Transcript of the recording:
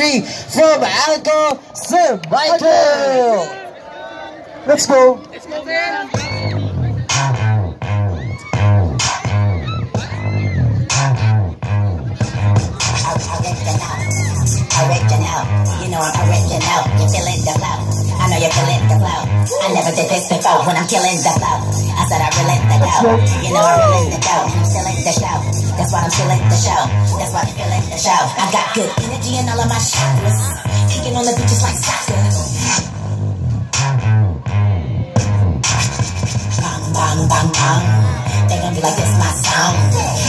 three from Outcall Sir Michael. Let's go. Let's go, man. Original, you know I'm original. You feeling the flow? I know you're feeling the flow. I never did this before when I'm killing the flow. I said I the go. You know really the go. I'm in the. That's why I'm still in the show. That's why I'm feeling the show. I got good energy in all of my chakras. Kicking on the beaches like soccer. Bang, bang, bang, bang. They gonna be like, this my song.